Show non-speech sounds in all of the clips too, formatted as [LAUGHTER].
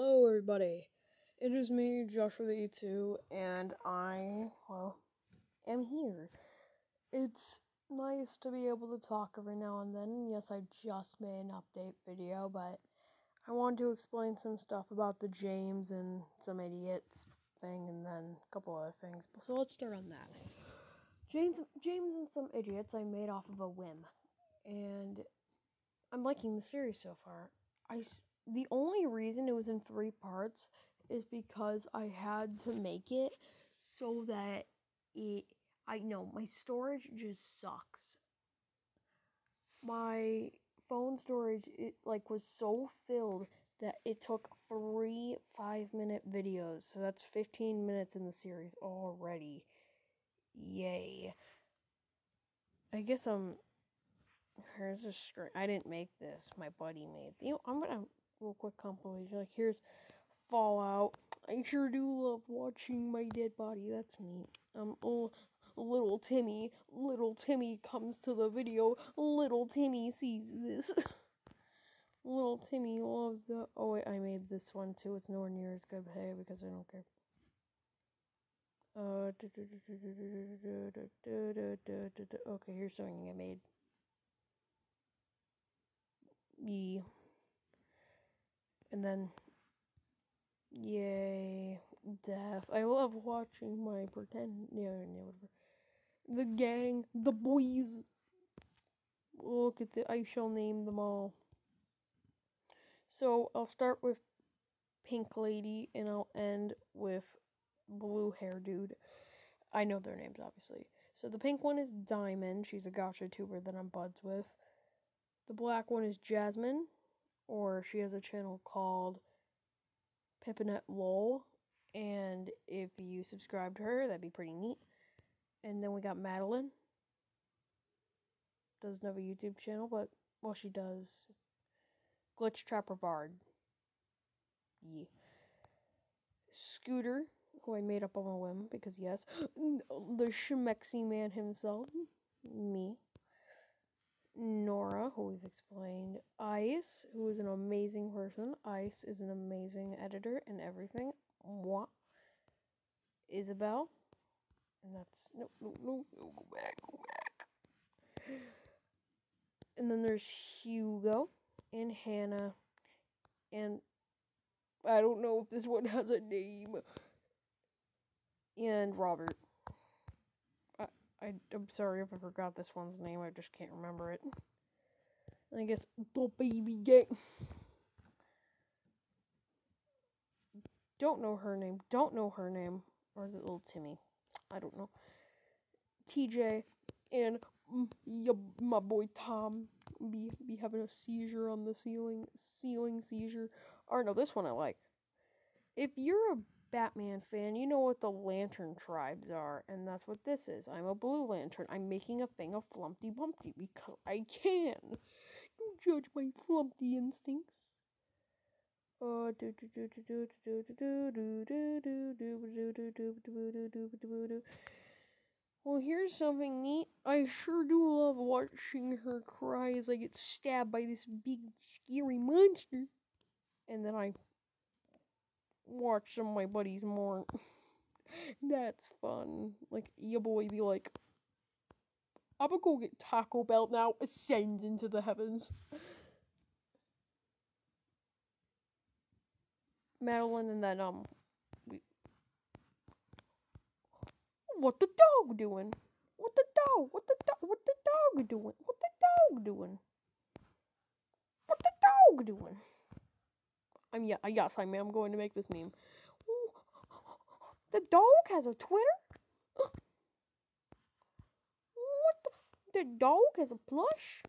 Hello, everybody. It is me, Joshua the E2, and I, well, am here. It's nice to be able to talk every now and then. Yes, I just made an update video, but I wanted to explain some stuff about the James and some idiots thing, and then a couple other things. So let's start on that. James, James and some idiots I made off of a whim, and I'm liking the series so far. I the only reason it was in three parts is because I had to make it so that it I know my storage just sucks. My phone storage it like was so filled that it took three five minute videos. So that's 15 minutes in the series already. Yay. I guess I'm here's a screen. I didn't make this. My buddy made. You know, I'm gonna real quick compilation. Like here's Fallout. I sure do love watching my dead body. That's neat. Um, oh, little Timmy, little Timmy comes to the video. Little Timmy sees this. little Timmy loves the. Oh wait, I made this one too. It's nowhere near as good, but hey, because I don't care. Uh, okay, here's something I made. Yeah. And then, yay, death. I love watching my pretend, yeah, yeah, whatever. The gang, the boys. Look at the, I shall name them all. So I'll start with Pink Lady and I'll end with Blue Hair Dude. I know their names, obviously. So the pink one is Diamond. She's a gacha tuber that I'm buds with. The black one is Jasmine or she has a channel called Pipinette Lol. And if you subscribe to her, that'd be pretty neat. And then we got Madeline. Doesn't have a YouTube channel, but well, she does. Glitch Trapper Vard. Yeah. Scooter, who I made up on a whim because yes, [GASPS] the Shmexy man himself, me. Nora, who we've explained, Ice, who is an amazing person. Ice is an amazing editor and everything. Moi. Isabel. And that's no no no no go back, go back. And then there's Hugo and Hannah and I don't know if this one has a name. And Robert. I, I'm sorry if I forgot this one's name, I just can't remember it. I guess the baby gang. Don't know her name. Don't know her name. Or is it little Timmy? I don't know. TJ and my boy Tom be be having a seizure on the ceiling ceiling seizure. Or no, this one I like. If you're a Batman fan, you know what the Lantern tribes are, and that's what this is. I'm a Blue Lantern. I'm making a thing of Flumpty Bumpty because I can. Don't judge my Flumpty instincts. Uh, do do do do do do do do do do do do do do do do do do well, here's something neat. I sure do love watching her cry as I get stabbed by this big, scary monster. And then I watch some my buddies more. [LAUGHS] That's fun. Like, your boy be like, I'm gonna go get Taco Bell now, ascends into the heavens. Madeline and then, um. What the dog doing? What the dog? What the dog? What the dog doing? What the dog doing? What the dog doing? I'm yeah, uh, yes, I am. I'm going to make this meme. Ooh, the dog has a Twitter. What the? The dog has a plush.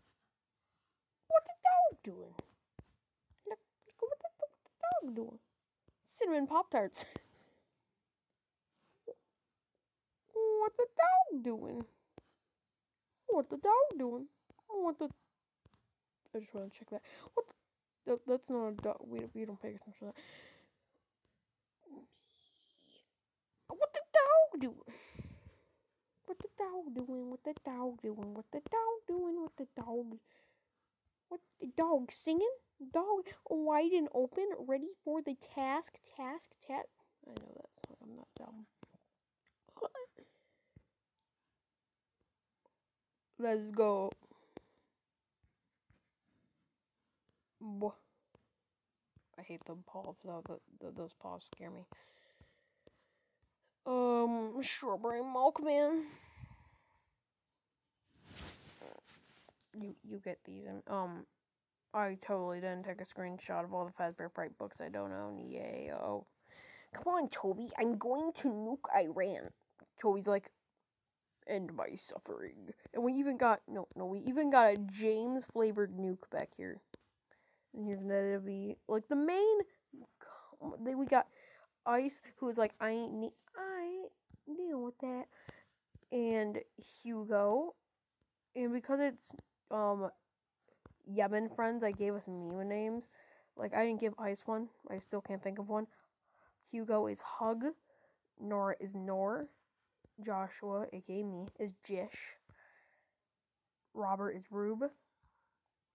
What the dog doing? Look, look what the, what the dog doing. Cinnamon Pop Tarts. what the dog doing? What the dog doing? What the? I just want to check that. What? That, that's not a dog. We, we don't pay attention to that. What the dog doing? What the dog doing? What the dog doing? What the dog doing? What the dog? What the dog singing? Dog wide and open, ready for the task, task, task. I know that song. I'm not dumb. Let's go. I the paws though. The, the, those paws scare me. Um, strawberry milkman. You you get these and um, I totally didn't take a screenshot of all the Fazbear Fright books I don't own. Yay! Oh, come on, Toby. I'm going to nuke Iran. Toby's like, end my suffering. And we even got no no we even got a James flavored nuke back here. And here's that'll be like the main. Then we got Ice, who was like, I ain't ne- I ain't deal with that, and Hugo, and because it's um Yemen friends, I gave us Mima names. Like I didn't give Ice one. I still can't think of one. Hugo is Hug. Nora is Nor. Joshua, aka me, is Jish. Robert is Rube.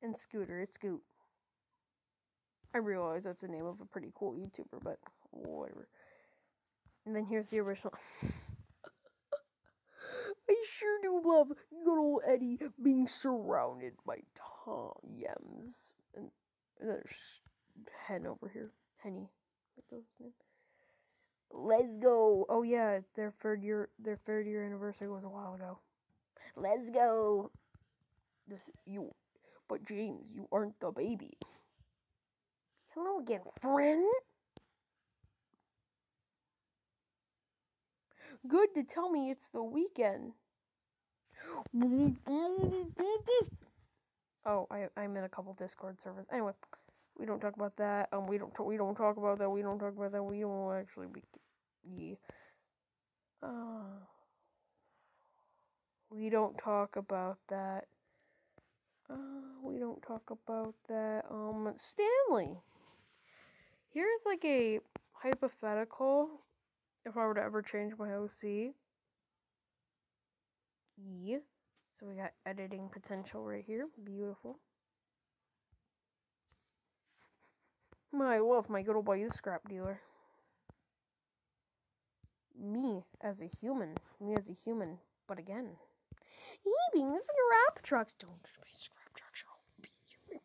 And Scooter is Scoot. I realize that's the name of a pretty cool YouTuber, but whatever. And then here's the original. [LAUGHS] I sure do love good old Eddie being surrounded by Tom Yems. And, and there's Hen over here. Henny. What his name? Let's go. Oh yeah, their third year their third year anniversary was a while ago. Let's go. This you but James, you aren't the baby. Hello again, friend. Good to tell me it's the weekend. Oh, I I'm in a couple Discord servers. Anyway, we don't talk about that. Um, we don't we don't talk about that. We don't talk about that. We don't actually be yeah. Uh, we don't talk about that. Uh, we don't talk about that. Um, Stanley. Here's like a hypothetical. If I were to ever change my OC. Yeah. So we got editing potential right here. Beautiful. I love my good old boy, the scrap dealer me as a human. Me as a human. But again, heaving scrap trucks. Don't touch my scrap trucks. I'll beat.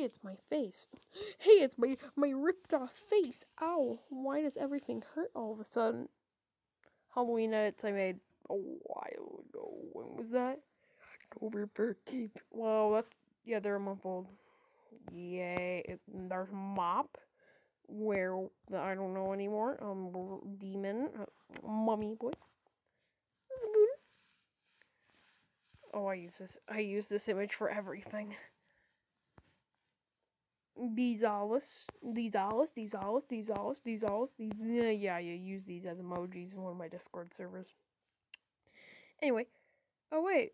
Hey, it's my face. Hey, it's my my ripped off face. Ow! Why does everything hurt all of a sudden? Halloween edits I made a while ago. When was that? October 13th. Well, that's yeah, they're a month old. Yay. It, there's Mop. Where, I don't know anymore. Um, Demon. Uh, mummy Boy. Oh, I use this. I use this image for everything. These Alice, these Alice, these Alice, these Alice, these Alice, these. Yeah, you use these as emojis in one of my Discord servers. Anyway, oh wait,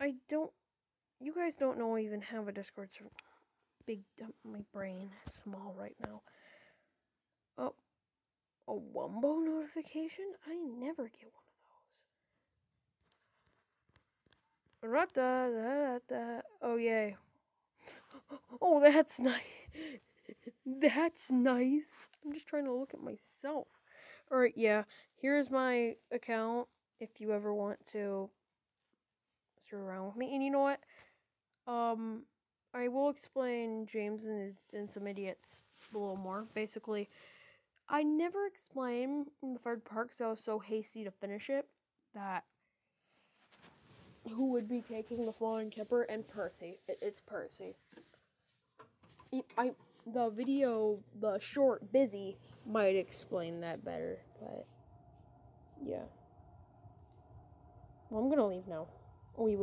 I don't you guys don't know I even have a Discord server. Big dump, my brain small right now. Oh, a Wumbo notification? I never get one of those. Rata, oh yay. Oh, that's nice. That's nice. I'm just trying to look at myself. Alright, yeah. Here's my account if you ever want to screw around with me. And you know what? Um, I will explain James and, his, and some idiots a little more. Basically, I never explained in the third part because I was so hasty to finish it that who would be taking the flying kipper and Percy. It, it's Percy. I the video the short busy might explain that better, but yeah. Well, I'm gonna leave now. We will.